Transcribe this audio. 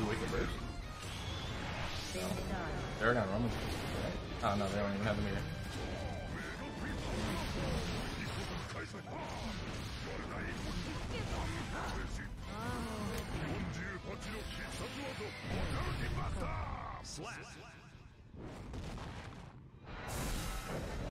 the Wicked first? No. They're gonna run with it. Oh no, they don't even have the meter. Oh.